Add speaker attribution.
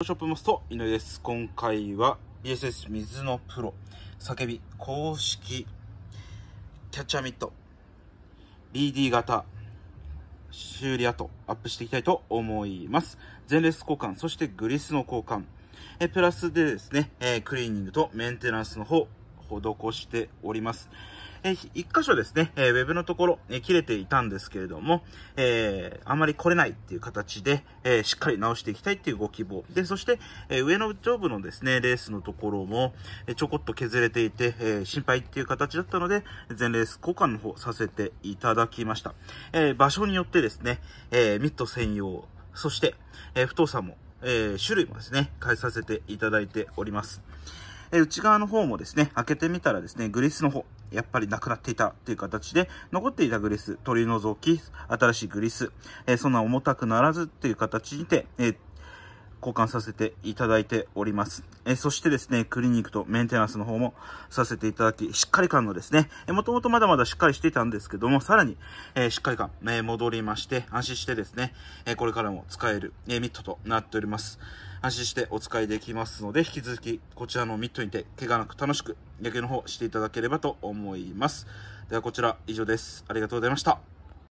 Speaker 1: ショップモスト井上です。今回は BSS 水のプロ叫び公式キャッチャーミット BD 型修理後アップしていきたいと思います。前列交換、そしてグリスの交換、えプラスでですね、えクリーニングとメンテナンスの方施しております。えー一箇所ですね、えーウェブのところ、え切れていたんですけれども、えあまり来れないっていう形で、えしっかり直していきたいっていうご希望。で、そして、え上の上部のですね、レースのところも、えちょこっと削れていて、え心配っていう形だったので、全レース交換の方させていただきました。え場所によってですね、えミット専用、そして、え太さも、え種類もですね、変えさせていただいております。え内側の方もですね、開けてみたらですね、グリスの方、やっぱりなくなっていたっていう形で、残っていたグリス、取り除き、新しいグリス、えそんな重たくならずっていう形にて、え交換させていただいております。えそしてですね、クリニックとメンテナンスの方もさせていただき、しっかり感のですね、えーもともとまだまだしっかりしていたんですけども、さらに、えーしっかり感、えー戻りまして、安心してですね、えこれからも使える、えミットとなっております。安心してお使いできますので、引き続きこちらのミットにて、怪我なく楽しく野球の方していただければと思います。ではこちら以上です。ありがとうございました。